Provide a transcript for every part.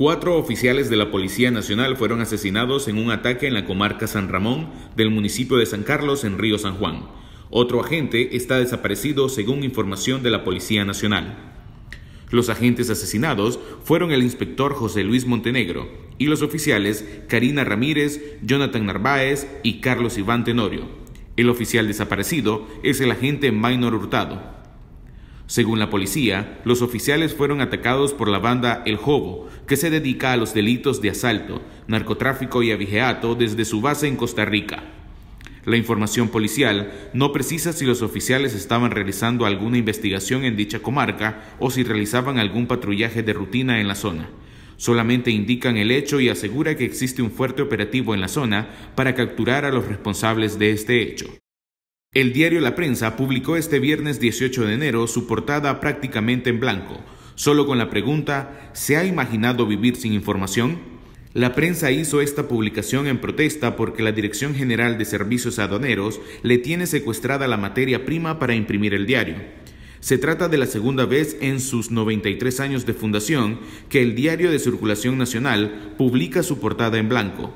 Cuatro oficiales de la Policía Nacional fueron asesinados en un ataque en la comarca San Ramón del municipio de San Carlos en Río San Juan. Otro agente está desaparecido según información de la Policía Nacional. Los agentes asesinados fueron el inspector José Luis Montenegro y los oficiales Karina Ramírez, Jonathan Narváez y Carlos Iván Tenorio. El oficial desaparecido es el agente Minor Hurtado. Según la policía, los oficiales fueron atacados por la banda El Jobo, que se dedica a los delitos de asalto, narcotráfico y avigeato desde su base en Costa Rica. La información policial no precisa si los oficiales estaban realizando alguna investigación en dicha comarca o si realizaban algún patrullaje de rutina en la zona. Solamente indican el hecho y asegura que existe un fuerte operativo en la zona para capturar a los responsables de este hecho. El diario La Prensa publicó este viernes 18 de enero su portada prácticamente en blanco, solo con la pregunta ¿Se ha imaginado vivir sin información? La prensa hizo esta publicación en protesta porque la Dirección General de Servicios Aduaneros le tiene secuestrada la materia prima para imprimir el diario. Se trata de la segunda vez en sus 93 años de fundación que el diario de circulación nacional publica su portada en blanco.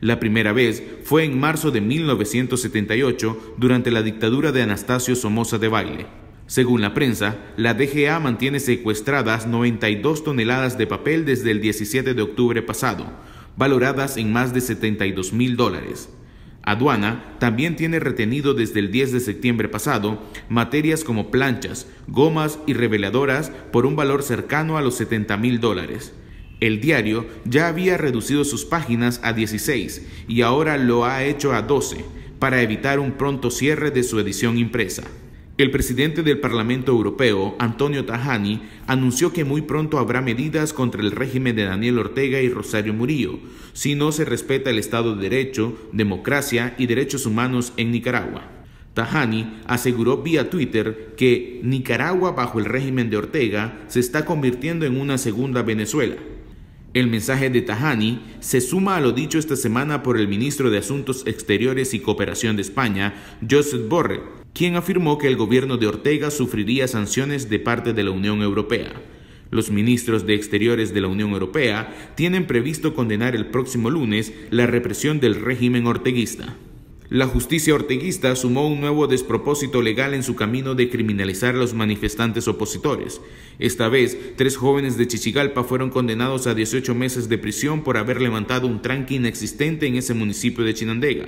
La primera vez fue en marzo de 1978 durante la dictadura de Anastasio Somoza de Baile. Según la prensa, la DGA mantiene secuestradas 92 toneladas de papel desde el 17 de octubre pasado, valoradas en más de 72 mil dólares. Aduana también tiene retenido desde el 10 de septiembre pasado materias como planchas, gomas y reveladoras por un valor cercano a los 70 mil dólares. El diario ya había reducido sus páginas a 16 y ahora lo ha hecho a 12 para evitar un pronto cierre de su edición impresa. El presidente del Parlamento Europeo, Antonio Tajani, anunció que muy pronto habrá medidas contra el régimen de Daniel Ortega y Rosario Murillo, si no se respeta el Estado de Derecho, democracia y derechos humanos en Nicaragua. Tajani aseguró vía Twitter que Nicaragua bajo el régimen de Ortega se está convirtiendo en una segunda Venezuela el mensaje de Tajani se suma a lo dicho esta semana por el ministro de Asuntos Exteriores y Cooperación de España, Josep Borrell, quien afirmó que el gobierno de Ortega sufriría sanciones de parte de la Unión Europea. Los ministros de Exteriores de la Unión Europea tienen previsto condenar el próximo lunes la represión del régimen orteguista. La justicia orteguista sumó un nuevo despropósito legal en su camino de criminalizar a los manifestantes opositores. Esta vez, tres jóvenes de Chichigalpa fueron condenados a 18 meses de prisión por haber levantado un tranque inexistente en ese municipio de Chinandega.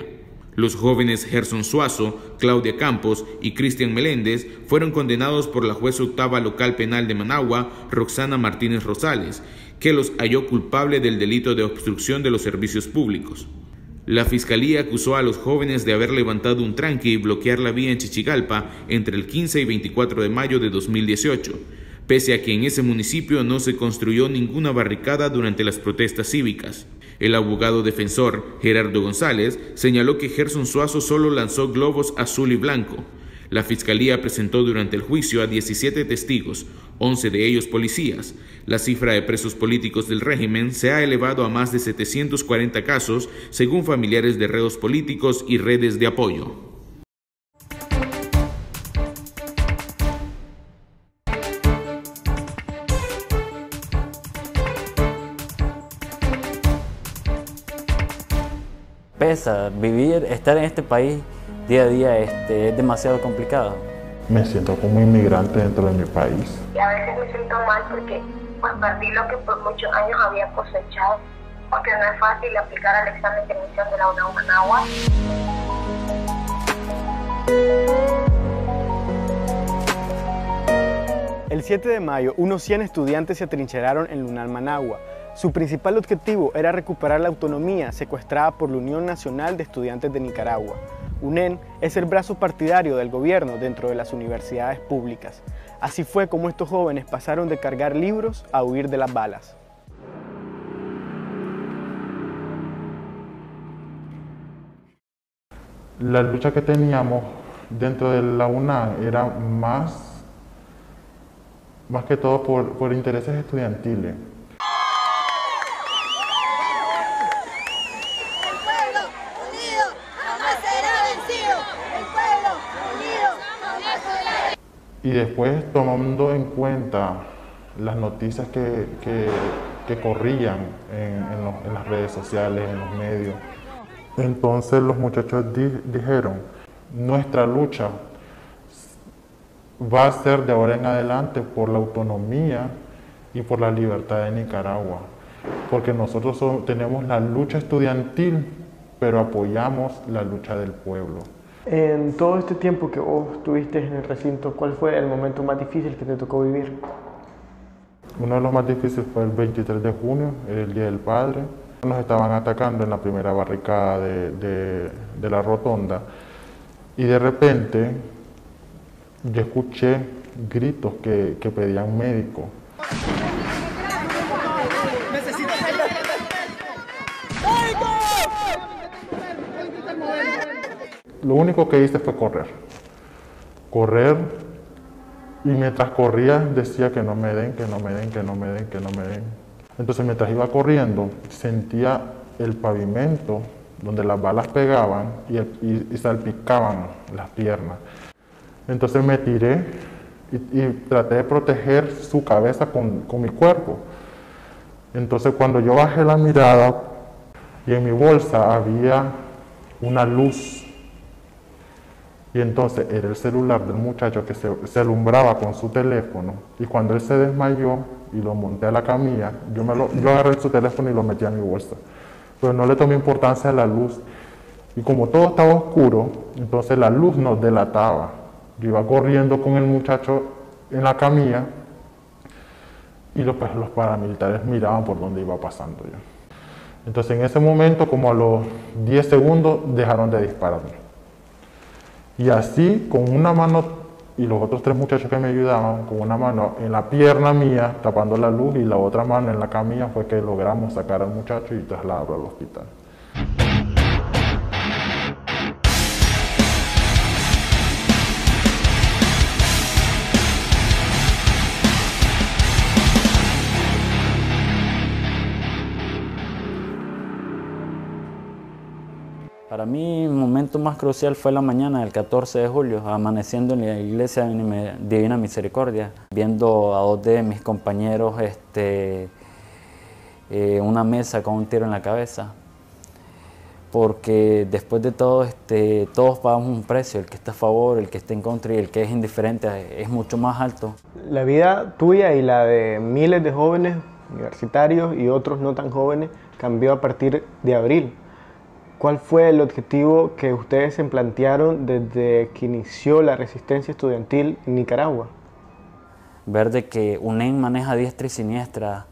Los jóvenes Gerson Suazo, Claudia Campos y Cristian Meléndez fueron condenados por la jueza octava local penal de Managua, Roxana Martínez Rosales, que los halló culpable del delito de obstrucción de los servicios públicos. La fiscalía acusó a los jóvenes de haber levantado un tranque y bloquear la vía en Chichigalpa entre el 15 y 24 de mayo de 2018, pese a que en ese municipio no se construyó ninguna barricada durante las protestas cívicas. El abogado defensor, Gerardo González, señaló que Gerson Suazo solo lanzó globos azul y blanco, la Fiscalía presentó durante el juicio a 17 testigos, 11 de ellos policías. La cifra de presos políticos del régimen se ha elevado a más de 740 casos, según familiares de reos políticos y redes de apoyo. Pesa vivir, estar en este país día a día este, es demasiado complicado. Me siento como inmigrante dentro de mi país. Y a veces me siento mal porque pues, perdí lo que por muchos años había cosechado, porque no es fácil aplicar al examen de admisión de la UNAM Managua. El 7 de mayo, unos 100 estudiantes se atrincheraron en Lunar Managua. Su principal objetivo era recuperar la autonomía secuestrada por la Unión Nacional de Estudiantes de Nicaragua. UNEN es el brazo partidario del gobierno dentro de las universidades públicas. Así fue como estos jóvenes pasaron de cargar libros a huir de las balas. La lucha que teníamos dentro de la UNAM era más, más que todo por, por intereses estudiantiles. Y después tomando en cuenta las noticias que, que, corrían en, en, las redes sociales, en los medios, entonces los muchachos dijeron, nuestra lucha va a ser de ahora en adelante por la autonomía y por la libertad de Nicaragua, porque nosotros tenemos la lucha estudiantil, pero apoyamos la lucha del pueblo. En todo este tiempo que vos estuviste en el recinto, ¿cuál fue el momento más difícil que te tocó vivir? Uno de los más difíciles fue el 23 de junio, el Día del Padre. Nos estaban atacando en la primera barricada de, la rotonda y de repente yo escuché gritos que, que pedían médico. Lo único que hice fue correr. Correr y mientras corría decía que no me den, que no me den, que no me den, que no me den. Entonces mientras iba corriendo sentía el pavimento donde las balas pegaban y, salpicaban las piernas. Entonces me tiré y, traté de proteger su cabeza con, con mi cuerpo. Entonces cuando yo bajé la mirada y en mi bolsa había una luz y entonces era el celular del muchacho que se, alumbraba con su teléfono. Y cuando él se desmayó y lo monté a la camilla, yo, me lo, yo agarré su teléfono y lo metí en mi bolsa. Pero no le tomé importancia a la luz. Y como todo estaba oscuro, entonces la luz nos delataba. Yo iba corriendo con el muchacho en la camilla y los, pues, los paramilitares miraban por donde iba pasando yo. Entonces en ese momento, como a los 10 segundos, dejaron de dispararme. Y así, con una mano y los otros tres muchachos que me ayudaban, con una mano en la pierna mía, tapando la luz, y la otra mano en la camilla, fue que logramos sacar al muchacho y trasladarlo al hospital. Para mí, el momento más crucial fue la mañana del 14 de julio, amaneciendo en la iglesia Divina Misericordia, viendo a dos de mis compañeros este, eh, una mesa con un tiro en la cabeza. Porque después de todo, este, todos pagamos un precio, el que está a favor, el que está en contra y el que es indiferente es mucho más alto. La vida tuya y la de miles de jóvenes universitarios y otros no tan jóvenes cambió a partir de abril ¿Cuál fue el objetivo que ustedes se plantearon desde que inició la resistencia estudiantil en Nicaragua? Ver de que UNEN maneja diestra y siniestra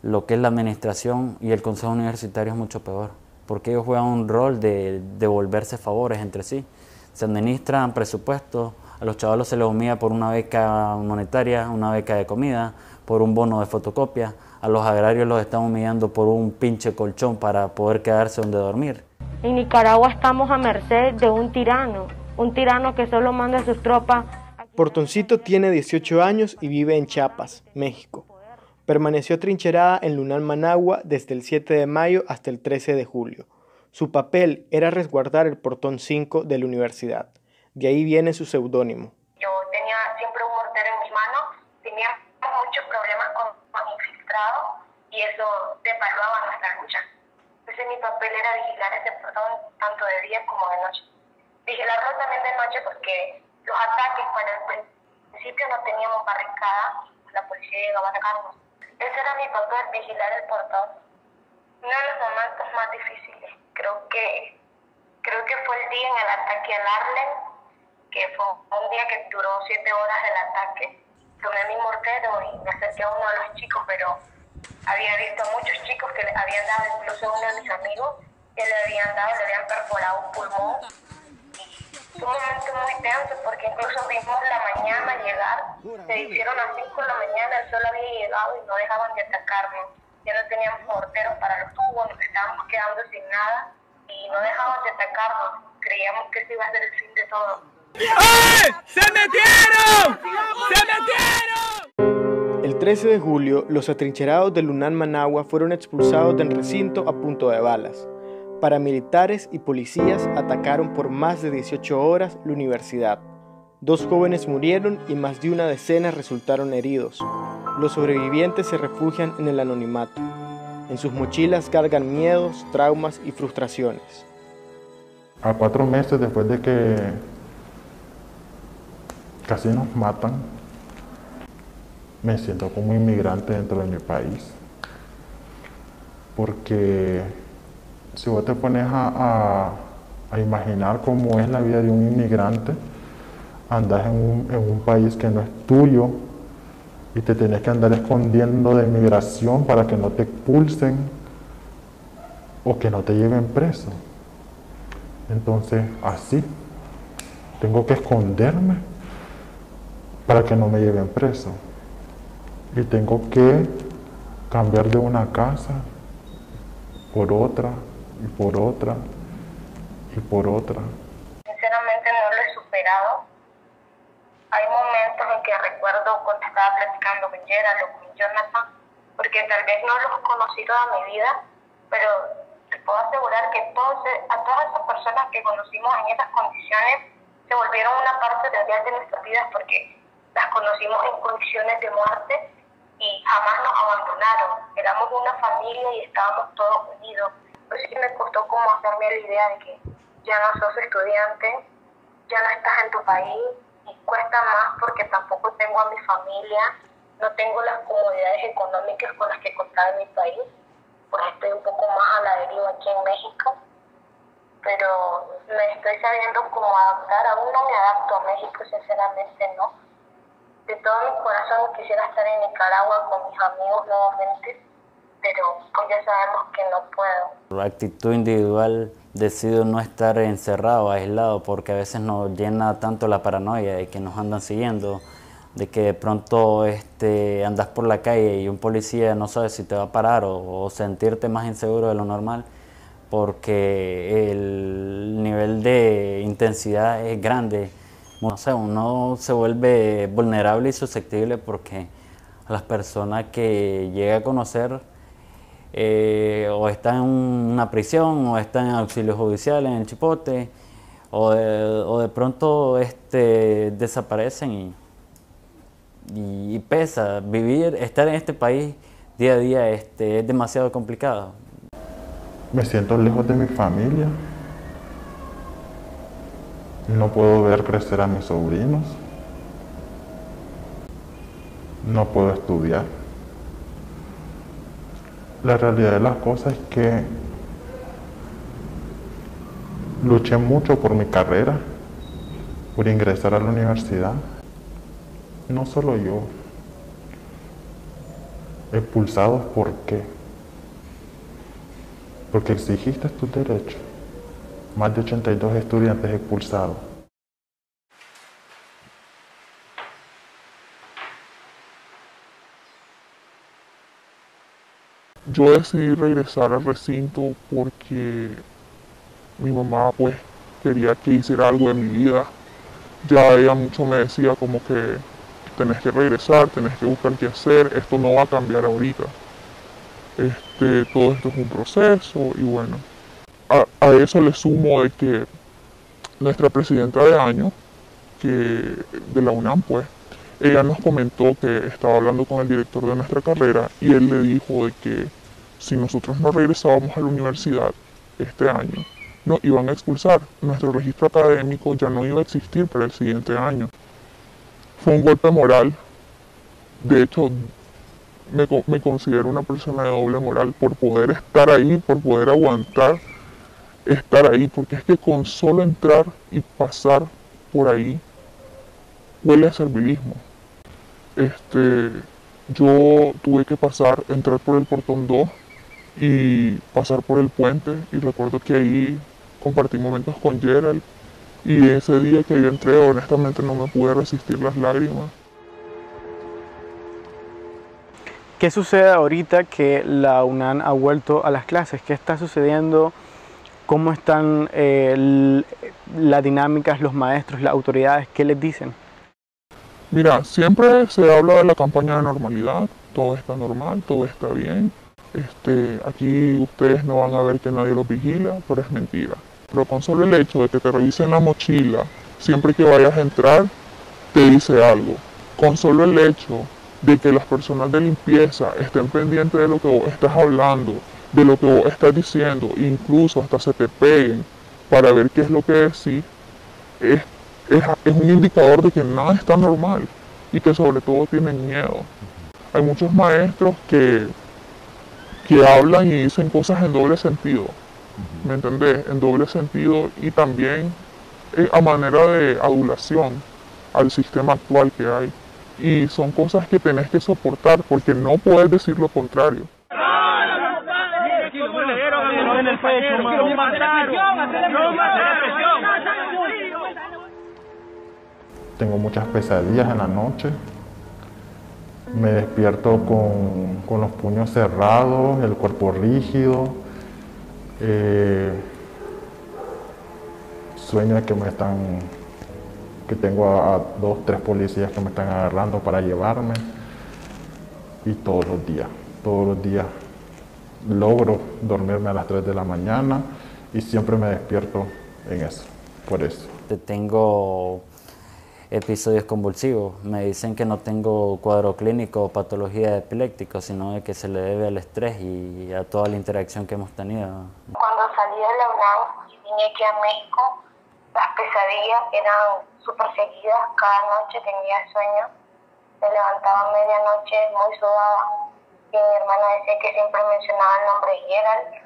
lo que es la administración y el consejo universitario es mucho peor, porque ellos juegan un rol de devolverse favores entre sí. Se administran presupuestos, a los chavalos se les humilla por una beca monetaria, una beca de comida, por un bono de fotocopia, a los agrarios los están humillando por un pinche colchón para poder quedarse donde dormir. En Nicaragua estamos a merced de un tirano, un tirano que solo manda a sus tropas. Portoncito tiene 18 años y vive en Chiapas, México. Permaneció trincherada en Lunal Managua desde el 7 de mayo hasta el 13 de julio. Su papel era resguardar el portón 5 de la universidad. De ahí viene su seudónimo. Y eso devaluaba nuestra lucha. Entonces mi papel era vigilar ese portón tanto de día como de noche. Vigilarlo también de noche porque los ataques, bueno, al principio no teníamos barricada, la policía llegaba a atacarnos. Ese era mi papel, vigilar el portón. Uno de los momentos más difíciles, creo que, creo que fue el día en el ataque al Arlen, que fue un día que duró siete horas el ataque. Tomé mi mortero y me acerqué a uno de los chicos, pero había visto muchos chicos que le habían dado, incluso uno de mis amigos, que le habían dado, le habían perforado un pulmón. Fue un momento muy tenso porque incluso vimos la mañana llegar, se hicieron las 5 de la mañana, el sol había llegado y no dejaban de atacarnos. Ya no teníamos porteros para los tubos, nos estábamos quedando sin nada y no dejaban de atacarnos. Creíamos que ese iba a ser el fin de todo. ¡Ay! ¡Se metieron! ¡Se metieron! El 13 de julio, los atrincherados de Lunan Managua fueron expulsados del recinto a punto de balas. Paramilitares y policías atacaron por más de 18 horas la universidad. Dos jóvenes murieron y más de una decena resultaron heridos. Los sobrevivientes se refugian en el anonimato. En sus mochilas cargan miedos, traumas y frustraciones. A cuatro meses después de que casi nos matan, me siento como inmigrante dentro de mi país. Porque si vos te pones a, imaginar cómo es la vida de un inmigrante, andas en un, en un, país que no es tuyo y te tenés que andar escondiendo de migración para que no te expulsen o que no te lleven preso. Entonces, así, tengo que esconderme para que no me lleven preso. Y tengo que cambiar de una casa por otra y por otra y por otra. Sinceramente no lo he superado. Hay momentos en que recuerdo cuando estaba platicando con Gerald o con Jonathan, porque tal vez no los conocí toda mi vida, pero te puedo asegurar que entonces a todas esas personas que conocimos en esas condiciones se volvieron una parte de nuestras vidas porque las conocimos en condiciones de muerte y jamás nos abandonaron. Éramos una familia y estábamos todos unidos. Por eso me costó como hacerme la idea de que ya no sos estudiante, ya no estás en tu país y cuesta más porque tampoco tengo a mi familia, no tengo las comodidades económicas con las que contaba en mi país, pues estoy un poco más a la deriva aquí en México, pero me estoy sabiendo cómo adaptar, aún no me adapto a México, sinceramente no de todo mi corazón quisiera estar en Nicaragua con mis amigos nuevamente, pero pues ya sabemos que no puedo. La actitud individual decido no estar encerrado, aislado, porque a veces nos llena tanto la paranoia de que nos andan siguiendo, de que de pronto este, andas por la calle y un policía no sabe si te va a parar o, o sentirte más inseguro de lo normal, porque el nivel de intensidad es grande sé, uno se vuelve vulnerable y susceptible porque a las personas que llega a conocer eh, o están en una prisión o están en auxilio judicial en el chipote o de, pronto este, desaparecen y, pesa. Vivir, estar en este país día a día este, es demasiado complicado. Me siento lejos de mi familia. No puedo ver crecer a mis sobrinos. No puedo estudiar. La realidad de las cosas es que luché mucho por mi carrera, por ingresar a la universidad. No solo yo. Expulsados, ¿por qué? Porque exigiste tus derechos más de 82 estudiantes expulsados. Yo decidí regresar al recinto porque mi mamá pues quería que hiciera algo de mi vida. Ya ella mucho me decía como que tenés que regresar, tenés que buscar qué hacer, esto no va a cambiar ahorita. Este, todo esto es un proceso y bueno, a, eso le sumo de que nuestra presidenta de año, que de la UNAM, pues, ella nos comentó que estaba hablando con el director de nuestra carrera y él le dijo de que si nosotros no regresábamos a la universidad este año, nos iban a expulsar. Nuestro registro académico ya no iba a existir para el siguiente año. Fue un golpe moral. De hecho, me, me considero una persona de doble moral por poder estar ahí, por poder aguantar estar ahí, porque es que con solo entrar y pasar por ahí huele a servilismo. Este, yo tuve que pasar, entrar por el portón 2 y pasar por el puente y recuerdo que ahí compartí momentos con Gerald y ese día que yo entré honestamente no me pude resistir las lágrimas. ¿Qué sucede ahorita que la UNAM ha vuelto a las clases? ¿Qué está sucediendo ¿Cómo están eh, las dinámicas, los maestros, las autoridades? ¿Qué les dicen? Mira, siempre se habla de la campaña de normalidad, todo está normal, todo está bien. Este, aquí ustedes no van a ver que nadie los vigila, pero es mentira. Pero con solo el hecho de que te revisen la mochila siempre que vayas a entrar, te dice algo. Con solo el hecho de que las personas de limpieza estén pendientes de lo que vos estás hablando, de lo que vos estás diciendo, incluso hasta se te peguen para ver qué es lo que decís, es, es, es un indicador de que nada está normal y que sobre todo tienen miedo. Hay muchos maestros que, que hablan y dicen cosas en doble sentido, ¿me entendés? En doble sentido y también eh, a manera de adulación al sistema actual que hay. Y son cosas que tenés que soportar porque no puedes decir lo contrario. Tengo muchas pesadillas en la noche. Me despierto con, con los puños cerrados, el cuerpo rígido. Eh, sueño de que me están, que tengo a, a dos, tres policías que me están agarrando para llevarme. Y todos los días, todos los días logro dormirme a las 3 de la mañana y siempre me despierto en eso, por eso. Tengo episodios convulsivos. Me dicen que no tengo cuadro clínico o patología epiléptica, sino de que se le debe al estrés y a toda la interacción que hemos tenido. Cuando salí de la UNAM y vine aquí a México, las pesadillas eran súper seguidas. Cada noche tenía sueño. Me levantaba a medianoche muy sudada. Y mi hermana decía que siempre mencionaba el nombre Gerald.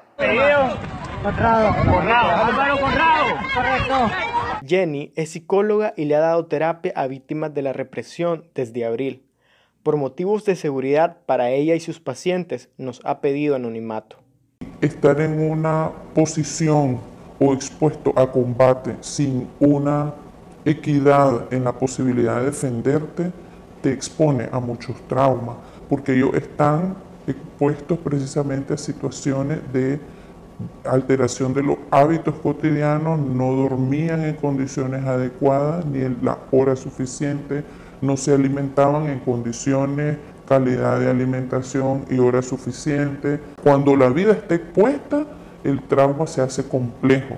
Jenny es psicóloga y le ha dado terapia a víctimas de la represión desde abril. Por motivos de seguridad para ella y sus pacientes, nos ha pedido anonimato. estar en una posición o expuesto a combate sin una equidad en la posibilidad de defenderte te expone a muchos traumas, porque ellos están expuestos precisamente a situaciones de alteración de los hábitos cotidianos, no dormían en condiciones adecuadas ni en la hora suficiente, no se alimentaban en condiciones, calidad de alimentación y hora suficiente. Cuando la vida está expuesta, el trauma se hace complejo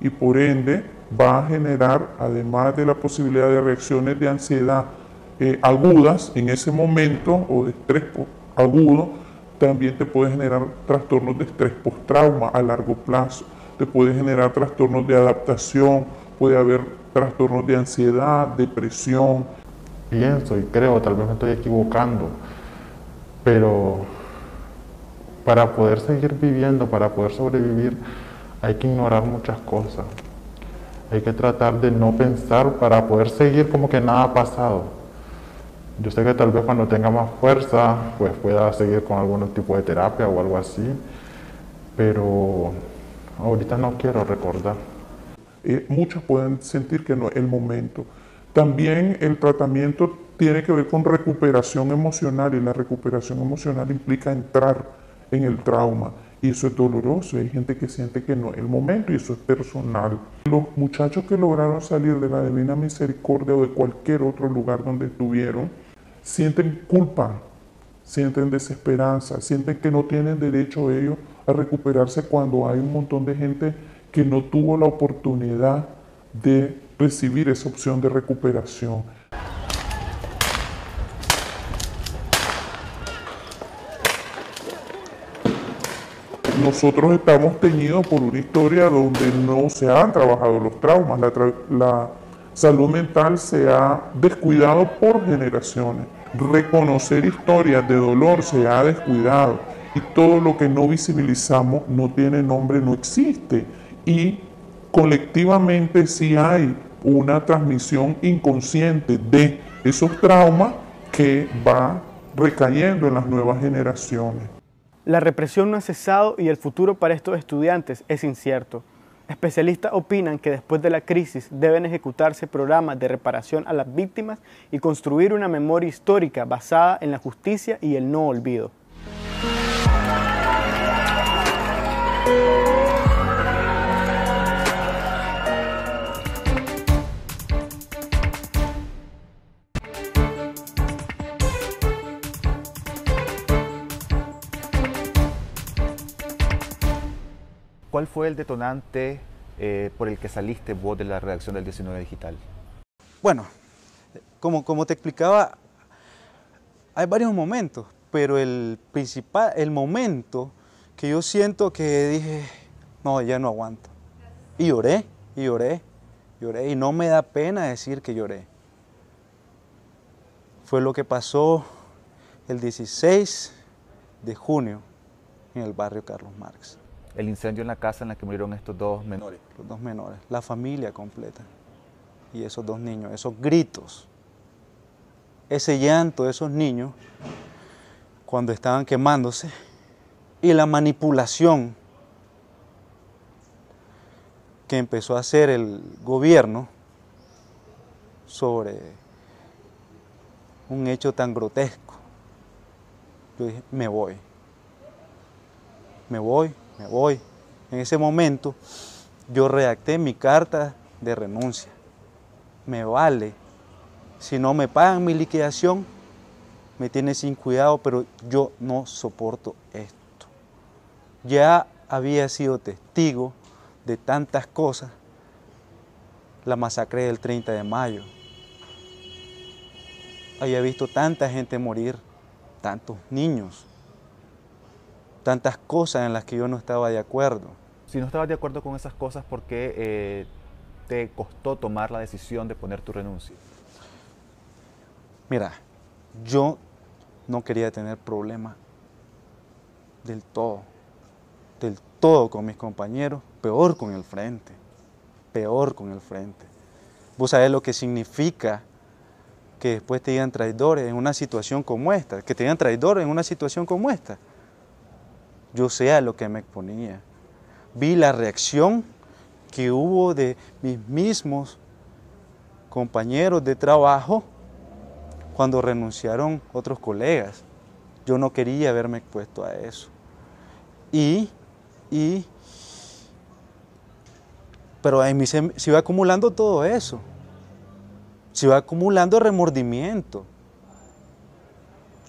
y por ende va a generar, además de la posibilidad de reacciones de ansiedad eh, agudas en ese momento o de estrés agudo, también te puede generar trastornos de estrés post-trauma a largo plazo, te puede generar trastornos de adaptación, puede haber trastornos de ansiedad, depresión, Pienso y creo, tal vez me estoy equivocando, pero para poder seguir viviendo, para poder sobrevivir, hay que ignorar muchas cosas. Hay que tratar de no pensar para poder seguir como que nada ha pasado. Yo sé que tal vez cuando tenga más fuerza, pues pueda seguir con algún tipo de terapia o algo así, pero ahorita no quiero recordar. eh, muchos pueden sentir que no es el momento. También el tratamiento tiene que ver con recuperación emocional y la recuperación emocional implica entrar en el trauma y eso es doloroso. Hay gente que siente que no es el momento y eso es personal. Los muchachos que lograron salir de la Divina Misericordia o de cualquier otro lugar donde estuvieron sienten culpa, sienten desesperanza, sienten que no tienen derecho ellos a recuperarse cuando hay un montón de gente que no tuvo la oportunidad de recibir esa opción de recuperación. Nosotros estamos teñidos por una historia donde no se han trabajado los traumas, la, salud mental se ha descuidado por generaciones. Reconocer historias de dolor se ha descuidado y todo lo que no visibilizamos no tiene nombre, no existe. Y colectivamente sí hay una transmisión inconsciente de esos traumas que va recayendo en las nuevas generaciones. La represión no ha cesado y el futuro para estos estudiantes es incierto. Especialistas opinan que después de la crisis deben ejecutarse programas de reparación a las víctimas y construir una memoria histórica basada en la justicia y el no olvido. ¿Cuál fue el detonante eh, por el que saliste vos de la redacción del 19 Digital? Bueno, como, como te explicaba, hay varios momentos, pero el principal, el momento que yo siento que dije, no, ya no aguanto. Y lloré, y lloré, lloré, y no me da pena decir que lloré. Fue lo que pasó el 16 de junio en el barrio Carlos Marx. El incendio en la casa en la que murieron estos dos menores. Los dos menores, la familia completa. Y esos dos niños, esos gritos, ese llanto de esos niños cuando estaban quemándose y la manipulación que empezó a hacer el gobierno sobre un hecho tan grotesco. Yo dije, me voy, me voy, me voy. En ese momento yo redacté mi carta de renuncia. Me vale. Si no me pagan mi liquidación, me tiene sin cuidado, pero yo no soporto esto. Ya había sido testigo de tantas cosas, la masacre del 30 de mayo. Había visto tanta gente morir, tantos niños, tantas cosas en las que yo no estaba de acuerdo. Si no estabas de acuerdo con esas cosas, ¿por qué eh, te costó tomar la decisión de poner tu renuncia? Mira, yo no quería tener problemas del todo, del todo con mis compañeros, peor con el frente, peor con el frente. Vos sabés lo que significa que después te digan traidores en una situación como esta, que te digan traidores en una situación como esta. Yo sé a lo que me exponía. Vi la reacción que hubo de mis mismos compañeros de trabajo cuando renunciaron otros colegas. Yo no quería haberme expuesto a eso. Y, y, pero en mí se, se iba acumulando todo eso. Se iba acumulando remordimiento.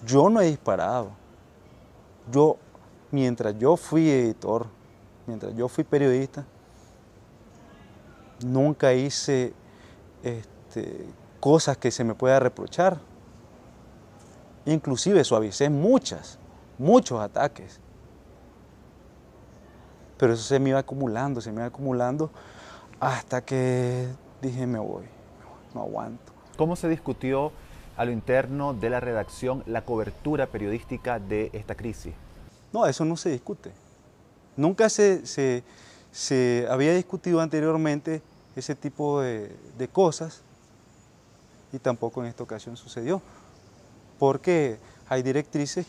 Yo no he disparado. Yo, mientras yo fui editor, mientras yo fui periodista, nunca hice este, cosas que se me pueda reprochar. Inclusive suavicé muchas, muchos ataques. Pero eso se me iba acumulando, se me iba acumulando hasta que dije me voy, no aguanto. ¿Cómo se discutió a lo interno de la redacción la cobertura periodística de esta crisis? No, eso no se discute. Nunca se, se, se había discutido anteriormente ese tipo de, de cosas y tampoco en esta ocasión sucedió porque hay directrices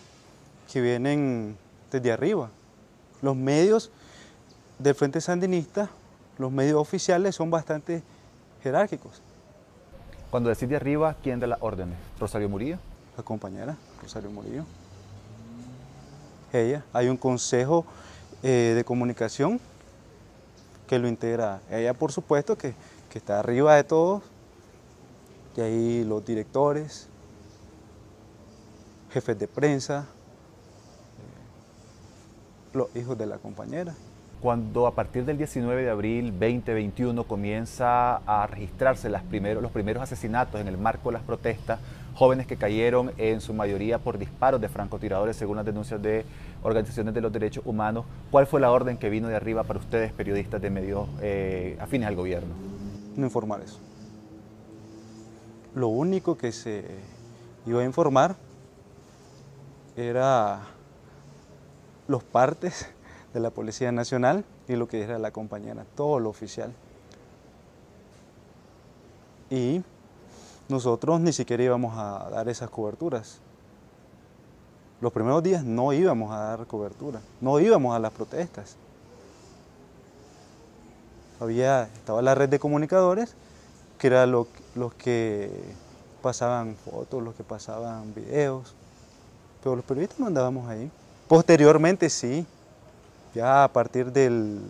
que vienen desde arriba. Los medios del Frente Sandinista, los medios oficiales son bastante jerárquicos. Cuando decís de arriba, ¿quién da las órdenes? ¿Rosario Murillo? La compañera, Rosario Murillo. Ella, hay un consejo eh, de comunicación que lo integra. Ella, por supuesto, que, que está arriba de todos, y ahí los directores, jefes de prensa, eh, los hijos de la compañera. Cuando a partir del 19 de abril 2021 comienza a registrarse las primeros, los primeros asesinatos en el marco de las protestas, jóvenes que cayeron en su mayoría por disparos de francotiradores según las denuncias de organizaciones de los derechos humanos, ¿cuál fue la orden que vino de arriba para ustedes, periodistas de medios eh, afines al gobierno? No informar eso. Lo único que se iba a informar era los partes de la Policía Nacional y lo que era la compañera, todo lo oficial. Y nosotros ni siquiera íbamos a dar esas coberturas. Los primeros días no íbamos a dar cobertura, no íbamos a las protestas. Había, estaba la red de comunicadores, que era los que pasaban fotos, los que pasaban videos, pero los periodistas no andábamos ahí. Posteriormente sí, ya a partir del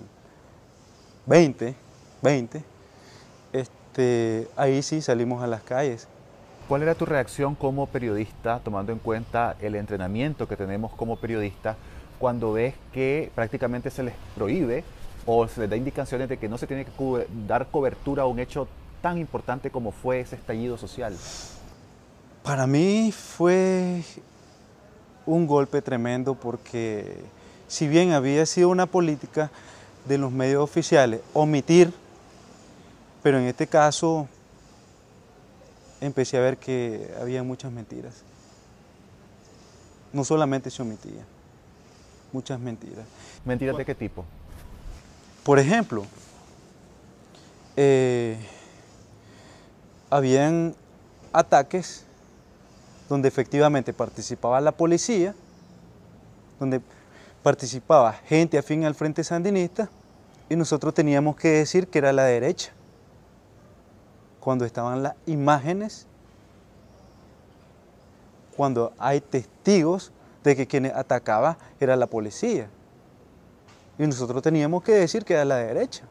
20, 20, este, ahí sí salimos a las calles. ¿Cuál era tu reacción como periodista, tomando en cuenta el entrenamiento que tenemos como periodistas, cuando ves que prácticamente se les prohíbe o se les da indicaciones de que no se tiene que dar cobertura a un hecho tan importante como fue ese estallido social? Para mí fue un golpe tremendo porque si bien había sido una política de los medios oficiales omitir, pero en este caso empecé a ver que había muchas mentiras. No solamente se omitía, muchas mentiras. ¿Mentiras de qué tipo? Por ejemplo, eh, habían ataques donde efectivamente participaba la policía, donde participaba gente afín al Frente Sandinista y nosotros teníamos que decir que era la derecha. Cuando estaban las imágenes, cuando hay testigos de que quien atacaba era la policía. Y nosotros teníamos que decir que era la derecha.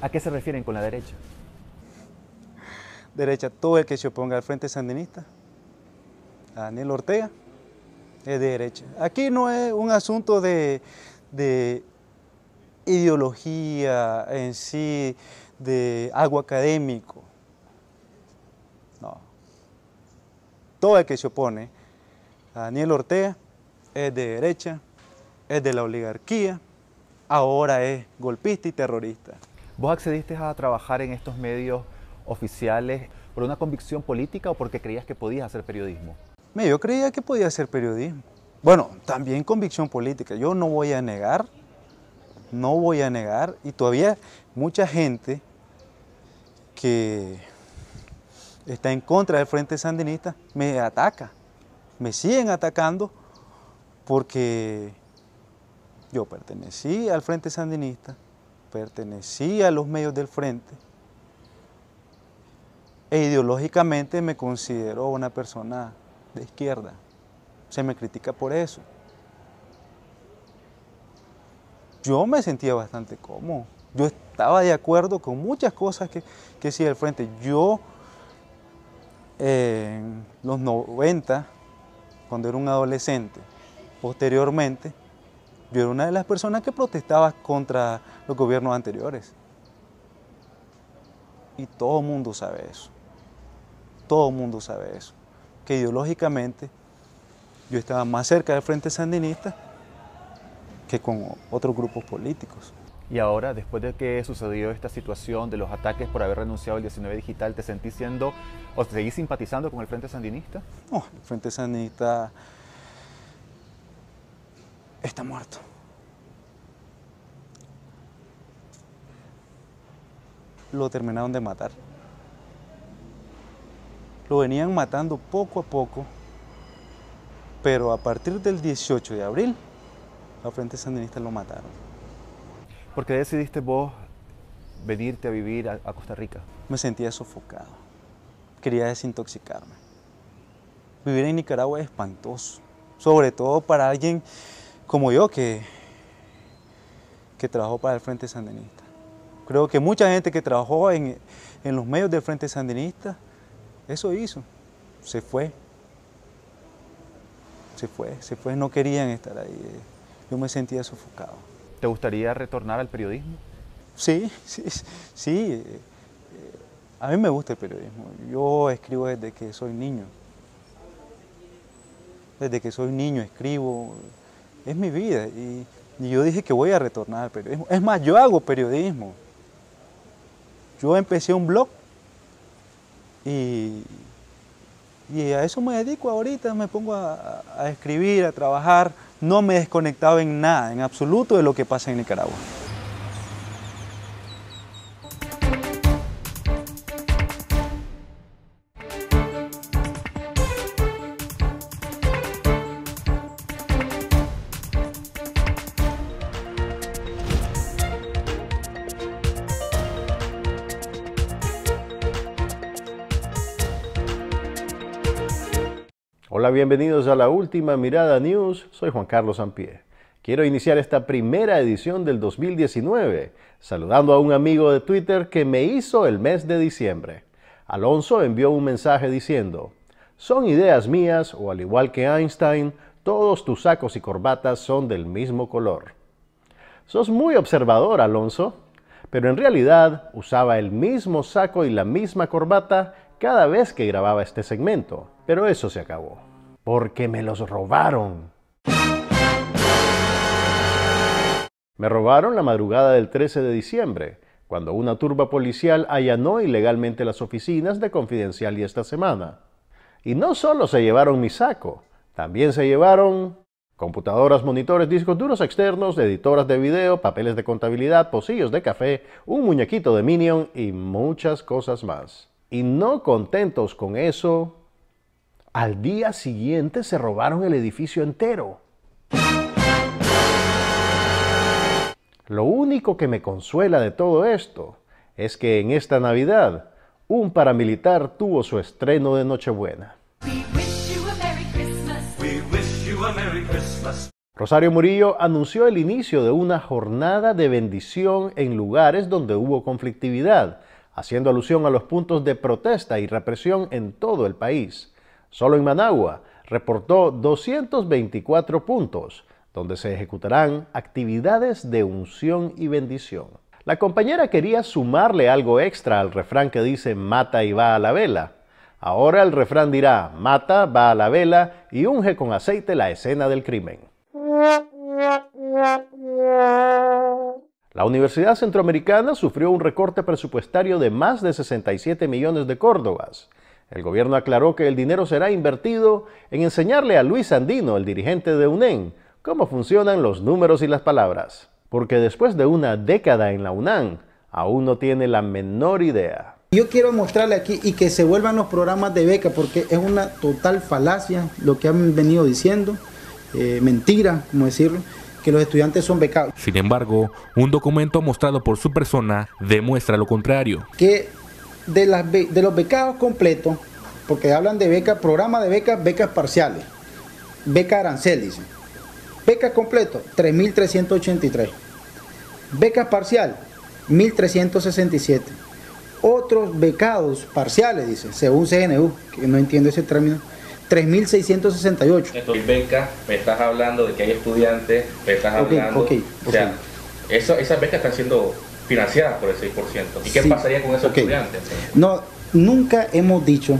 ¿A qué se refieren con la derecha? Derecha, todo el que se oponga al Frente Sandinista, a Daniel Ortega, es de derecha. Aquí no es un asunto de, de ideología en sí, de algo académico. Todo el que se opone a Daniel Ortega es de derecha, es de la oligarquía, ahora es golpista y terrorista. ¿Vos accediste a trabajar en estos medios oficiales por una convicción política o porque creías que podías hacer periodismo? Yo creía que podía hacer periodismo. Bueno, también convicción política. Yo no voy a negar, no voy a negar, y todavía mucha gente que está en contra del Frente Sandinista me ataca, me siguen atacando porque yo pertenecí al Frente Sandinista, pertenecí a los medios del Frente e ideológicamente me considero una persona de izquierda. Se me critica por eso. Yo me sentía bastante cómodo. Yo estaba de acuerdo con muchas cosas que, que el frente. Yo, en los 90, cuando era un adolescente, posteriormente, yo era una de las personas que protestaba contra los gobiernos anteriores. Y todo el mundo sabe eso. Todo el mundo sabe eso que ideológicamente yo estaba más cerca del Frente Sandinista que con otros grupos políticos. Y ahora, después de que sucedió esta situación de los ataques por haber renunciado al 19 digital, ¿te sentís siendo o te seguís simpatizando con el Frente Sandinista? No, el Frente Sandinista está muerto. Lo terminaron de matar lo venían matando poco a poco, pero a partir del 18 de abril, la Frente Sandinista lo mataron. ¿Por qué decidiste vos venirte a vivir a, Costa Rica? Me sentía sofocado, quería desintoxicarme. Vivir en Nicaragua es espantoso, sobre todo para alguien como yo que, que trabajó para el Frente Sandinista. Creo que mucha gente que trabajó en, en los medios del Frente Sandinista eso hizo. Se fue. Se fue, se fue. No querían estar ahí. Yo me sentía sofocado. ¿Te gustaría retornar al periodismo? Sí, sí, sí. A mí me gusta el periodismo. Yo escribo desde que soy niño. Desde que soy niño escribo. Es mi vida. Y, yo dije que voy a retornar al periodismo. Es más, yo hago periodismo. Yo empecé un blog y, a eso me dedico ahorita, me pongo a escribir, a trabajar. No me he desconectado en nada, en absoluto de lo que pasa en Nicaragua. Bienvenidos a la última mirada news. Soy Juan Carlos Sampié. Quiero iniciar esta primera edición del 2019 saludando a un amigo de Twitter que me hizo el mes de diciembre. Alonso envió un mensaje diciendo, son ideas mías o al igual que Einstein, todos tus sacos y corbatas son del mismo color. Sos muy observador, Alonso, pero en realidad usaba el mismo saco y la misma corbata cada vez que grababa este segmento Pero eso se acabó, porque me los robaron. Me robaron la madrugada del 13 de diciembre, cuando una turba policial allanó ilegalmente las oficinas de Confidencial y esta semana. Y no solo se llevaron mi saco, también se llevaron computadoras, monitores, discos duros externos, editoras de video, papeles de contabilidad, pocillos de café, un muñequito de Minion y muchas cosas más. Y no contentos con eso, al día siguiente se robaron el edificio entero. Lo único que me consuela de todo esto es que en esta Navidad un paramilitar tuvo su estreno de Nochebuena. Rosario Murillo anunció el inicio de una jornada de bendición en lugares donde hubo conflictividad, haciendo alusión a los puntos de protesta y represión en todo el país. Solo en Managua reportó 224 puntos, donde se ejecutarán actividades de unción y bendición. La compañera quería sumarle algo extra al refrán que dice mata y va a la vela. Ahora el refrán dirá mata, va a la vela y unge con aceite la escena del crimen. La Universidad Centroamericana sufrió un recorte presupuestario de más de 67 millones de córdobas. El gobierno aclaró que el dinero será invertido en enseñarle a Luis Andino, el dirigente de UNEN, cómo funcionan los números y las palabras. Porque después de una década en la UNAM, aún no tiene la menor idea. Yo quiero mostrarle aquí y que se vuelvan los programas de beca porque es una total falacia lo que han venido diciendo, eh, mentira, como decirlo, que los estudiantes son becados. Sin embargo, un documento mostrado por su persona demuestra lo contrario. Que de, las de los becados completos, porque hablan de beca, programa de becas, becas parciales, beca arancel, dicen. Beca completo, 3.383. Beca parcial, 1.367. Otros becados parciales, dice, según CNU, que no entiendo ese término, 3.668. Entonces, beca, me estás hablando de que hay estudiantes, me estás hablando... o sea, esas becas están siendo financiadas por el 6%. ¿Y qué pasaría con esos estudiantes? No, nunca hemos dicho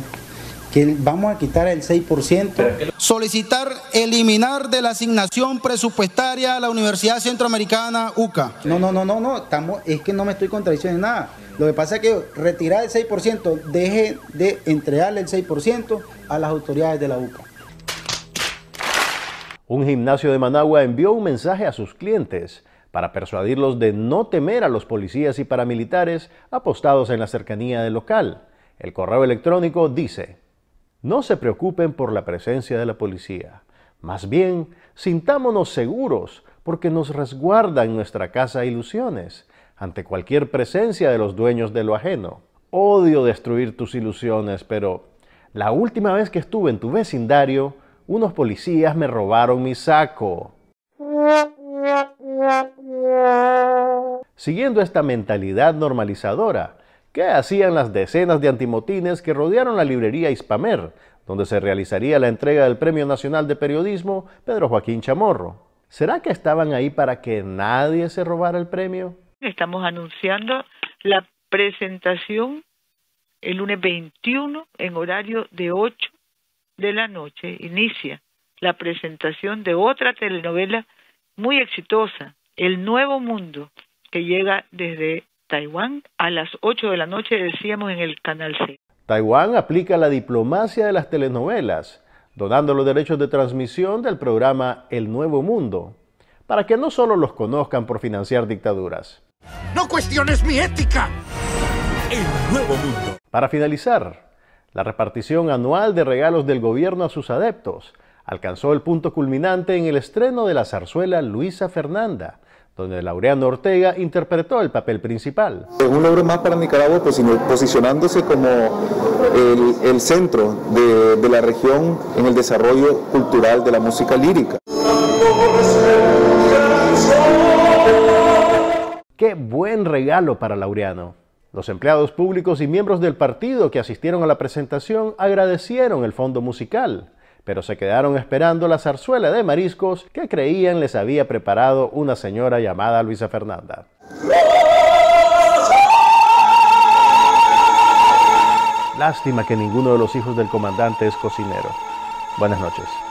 que vamos a quitar el 6%. Solicitar eliminar de la asignación presupuestaria a la Universidad Centroamericana UCA. No, no, no, no, no, estamos, es que no me estoy contradiciendo en nada. Lo que pasa es que retirar el 6%, deje de entregarle el 6% a las autoridades de la UCA. Un gimnasio de Managua envió un mensaje a sus clientes para persuadirlos de no temer a los policías y paramilitares apostados en la cercanía del local. El correo electrónico dice, no se preocupen por la presencia de la policía. Más bien, sintámonos seguros porque nos resguardan nuestra casa ilusiones ante cualquier presencia de los dueños de lo ajeno. Odio destruir tus ilusiones, pero la última vez que estuve en tu vecindario, unos policías me robaron mi saco. Siguiendo esta mentalidad normalizadora, ¿Qué hacían las decenas de antimotines que rodearon la librería Hispamer, donde se realizaría la entrega del Premio Nacional de Periodismo Pedro Joaquín Chamorro? ¿Será que estaban ahí para que nadie se robara el premio? Estamos anunciando la presentación el lunes 21 en horario de 8 de la noche. Inicia la presentación de otra telenovela muy exitosa, El Nuevo Mundo, que llega desde Taiwán a las 8 de la noche, decíamos en el Canal C. Taiwán aplica la diplomacia de las telenovelas, donando los derechos de transmisión del programa El Nuevo Mundo, para que no solo los conozcan por financiar dictaduras. ¡No cuestiones mi ética! El Nuevo Mundo. Para finalizar, la repartición anual de regalos del gobierno a sus adeptos alcanzó el punto culminante en el estreno de la zarzuela Luisa Fernanda, donde Laureano Ortega interpretó el papel principal. Un logro más para Nicaragua, pues, posicionándose como el, centro de, de la región en el desarrollo cultural de la música lírica. ¡Qué buen regalo para Laureano! Los empleados públicos y miembros del partido que asistieron a la presentación agradecieron el fondo musical pero se quedaron esperando la zarzuela de mariscos que creían les había preparado una señora llamada Luisa Fernanda. Lástima que ninguno de los hijos del comandante es cocinero. Buenas noches.